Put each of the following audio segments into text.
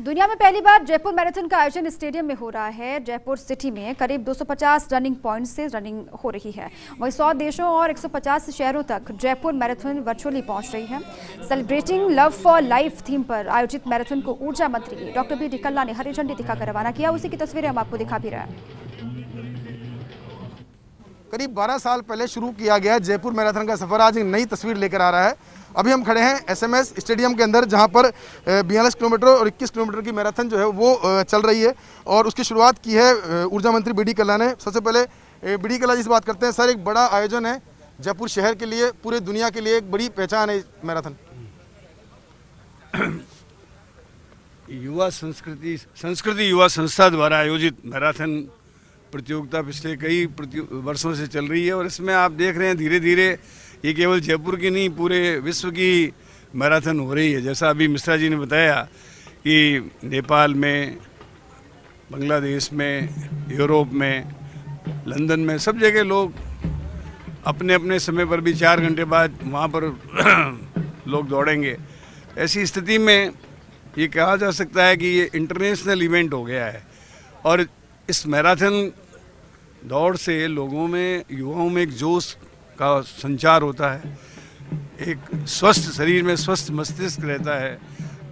दुनिया में पहली बार जयपुर मैराथन का आयोजन स्टेडियम में हो रहा है। जयपुर सिटी में करीब 250 रनिंग पॉइंट से रनिंग हो रही है। वहीं 100 देशों और 150 शहरों तक जयपुर मैराथन वर्चुअली पहुँच रही है। Celebrating love for life theme पर आयोजित मैराथन को ऊर्जा मंत्री डॉक्टर बी डी कल्ला ने हरी झंडी दिखाकर रवाना किया। उसी की तस्वीरें हम आपको दिखा भी रहे हैं। करीब 12 साल पहले शुरू किया गया जयपुर मैराथन का सफ़र। आज एक नई तस्वीर लेकर आ रहा है। अभी हम खड़े हैं एसएमएस स्टेडियम के अंदर, जहाँ पर बयालीस किलोमीटर और 21 किलोमीटर की मैराथन जो है वो चल रही है। और उसकी शुरुआत की है ऊर्जा मंत्री बी डी कल्ला ने। सबसे पहले बी डी कल्ला जी से बात करते हैं। सर, एक बड़ा आयोजन है जयपुर शहर के लिए, पूरे दुनिया के लिए एक बड़ी पहचान है मैराथन। युवा संस्कृति संस्कृति युवा संस्था द्वारा आयोजित मैराथन प्रतियोगिता पिछले कई वर्षों से चल रही है और इसमें आप देख रहे हैं धीरे धीरे ये केवल जयपुर की नहीं, पूरे विश्व की मैराथन हो रही है। जैसा अभी मिश्रा जी ने बताया कि नेपाल में, बांग्लादेश में, यूरोप में, लंदन में सब जगह लोग अपने अपने समय पर भी चार घंटे बाद वहाँ पर लोग दौड़ेंगे। ऐसी स्थिति में ये कहा जा सकता है कि ये इंटरनेशनल इवेंट हो गया है और इस मैराथन दौड़ से लोगों में, युवाओं में एक जोश का संचार होता है। एक स्वस्थ शरीर में स्वस्थ मस्तिष्क रहता है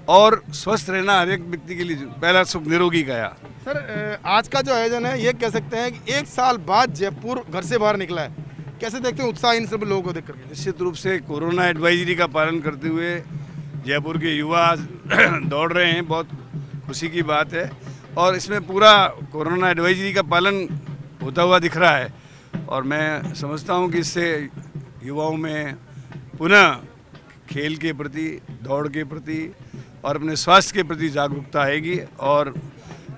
और स्वस्थ रहना हर एक व्यक्ति के लिए पहला सुख निरोगी गया सर आज का जो आयोजन है ये कह सकते हैं कि एक साल बाद जयपुर घर से बाहर निकला है। कैसे देखते हैं उत्साह इन सब लोगों को देख करके निश्चित रूप से कोरोना एडवाइजरी का पालन करते हुए जयपुर के युवा दौड़ रहे हैं बहुत खुशी की बात है। और इसमें पूरा कोरोना एडवाइजरी का पालन होता हुआ दिख रहा है। और मैं समझता हूँ कि इससे युवाओं में पुनः खेल के प्रति, दौड़ के प्रति और अपने स्वास्थ्य के प्रति जागरूकता आएगी और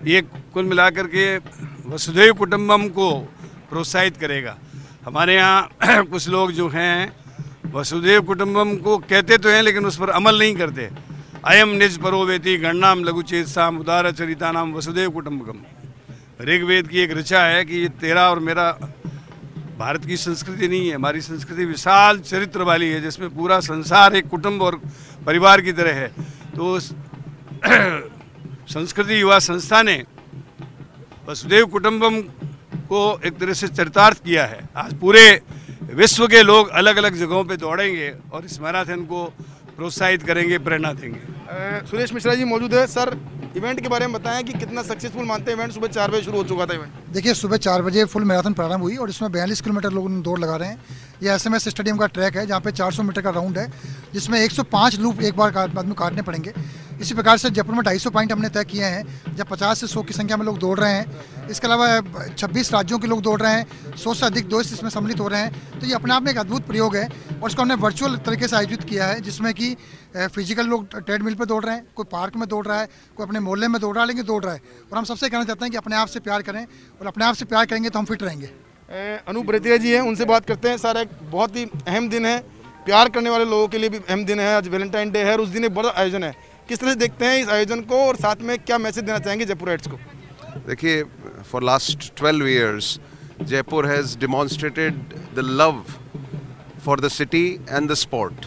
ये कुल मिलाकर के वसुधैव कुटुम्बम को प्रोत्साहित करेगा। हमारे यहाँ कुछ लोग जो हैं वसुदेव कुटुम्बम को कहते तो हैं, लेकिन उस पर अमल नहीं करते। अयम निज परोवेती गणनाम साम उदार चरिता नाम वसुदेव कुटुम्बकम ऋग्वेद की एक ऋचा है कि ये तेरा और मेरा भारत की संस्कृति नहीं है, हमारी संस्कृति विशाल चरित्र वाली है, जिसमें पूरा संसार एक कुटुंब और परिवार की तरह है। तो संस्कृति युवा संस्था ने वसुदेव कुटुंबम को एक तरह से चरितार्थ किया है। आज पूरे विश्व के लोग अलग अलग जगहों पे दौड़ेंगे और इस मैराथन को प्रोत्साहित करेंगे, प्रेरणा देंगे। सुरेश मिश्रा जी मौजूद है। सर, इवेंट के बारे में बताएँ कि कितना सक्सेसफुल मानते हैं इवेंट? सुबह चार बजे शुरू हो चुका था इवेंट। देखिए, सुबह चार बजे फुल मैराथन प्रारंभ हुई और इसमें बयालीस किलोमीटर लोग दौड़ लगा रहे हैं। ये एसएमएस स्टेडियम का ट्रैक है, जहाँ पे 400 मीटर का राउंड है, जिसमें 105 लूप एक बार आदमी काटने पड़ेंगे। इसी प्रकार से जयपुर में ढाई पॉइंट हमने तय किए हैं जब 50 से 100 की संख्या में लोग दौड़ रहे हैं। इसके अलावा 26 राज्यों के लोग दौड़ रहे हैं, सौ से अधिक दोस्त इसमें सम्मिलित हो रहे हैं। तो ये अपने आप में एक अद्भुत प्रयोग है और इसको हमने वर्चुअल तरीके से आयोजित किया है, जिसमें कि फ़िज़िकल लोग ट्रेडमिल पर दौड़ रहे हैं, कोई पार्क में दौड़ रहा है, कोई अपने मोहल्ले में दौड़ रहा है, लेकिन दौड़ रहा है। और हम सबसे कहना चाहते हैं कि अपने आप से प्यार करें और अपने आप से प्यार करेंगे तो हम फिट रहेंगे। अनूप रेतिया जी हैं उनसे बात करते हैं। सर एक बहुत ही अहम दिन है। प्यार करने वाले लोगों के लिए भी अहम दिन है। आज वैलेंटाइन डे है और उस दिन एक बड़ा आयोजन है। किस तरह से देखते हैं इस आयोजन को और साथ में क्या मैसेज देना चाहेंगे जयपुर हेड्स को? देखिए for last twelve years Jaipur has demonstrated the love for the city and the sport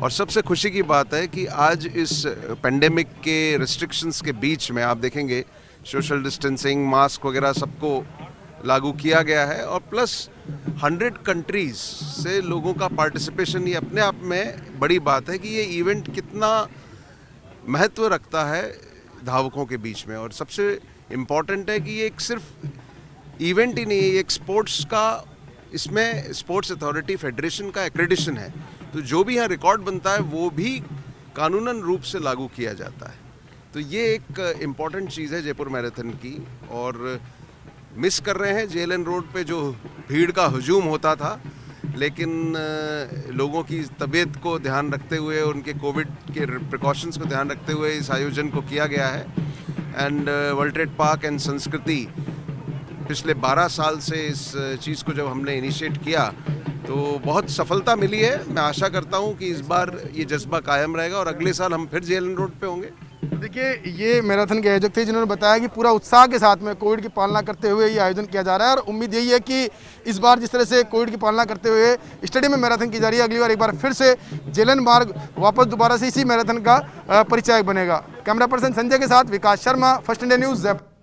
और सबसे खुशी की बात है कि आज इस पेंडेमिक के रिस्ट्रिक्शंस के बीच में आप देखेंगे सोशल डिस्टेंसिंग, मास्क वगैरह सबको लागू किया गया है और प्लस हंड्रेड कंट्रीज़ से लोगों का पार्टिसिपेशन ये अपने आप में बड़ी बात है कि ये इवेंट कितना महत्व रखता है धावकों के बीच में। और सबसे इंपॉर्टेंट है कि ये एक सिर्फ़ इवेंट ही नहीं है एक स्पोर्ट्स का, इसमें स्पोर्ट्स अथॉरिटी फेडरेशन का एक्रेडिशन है। तो जो भी यहाँ रिकॉर्ड बनता है, वो भी कानूनन रूप से लागू किया जाता है। तो ये एक इंपॉर्टेंट चीज़ है जयपुर मैराथन की और मिस कर रहे हैं जेल रोड पे जो भीड़ का हजूम होता था, लेकिन लोगों की तबीयत को ध्यान रखते हुए, उनके कोविड के प्रिकॉशंस को ध्यान रखते हुए इस आयोजन को किया गया है। And world trade park and संस्कृति पिछले 12 साल से इस चीज़ को जब हमने इनिशिएट किया तो बहुत सफलता मिली है। मैं आशा करता हूँ कि इस बार ये जज्बा कायम रहेगा और अगले साल हम फिर जे रोड पे होंगे। देखिए, ये मैराथन के आयोजक थे जिन्होंने बताया कि पूरा उत्साह के साथ में कोविड की पालना करते हुए ये आयोजन किया जा रहा है और उम्मीद यही है कि इस बार जिस तरह से कोविड की पालना करते हुए स्टेडियम में मैराथन की जा रही है, अगली बार एक बार फिर से जेलन मार्ग वापस दोबारा से इसी मैराथन का परिचायक बनेगा। कैमरा पर्सन संजय के साथ Vikas Sharma, first India news, Jaipur.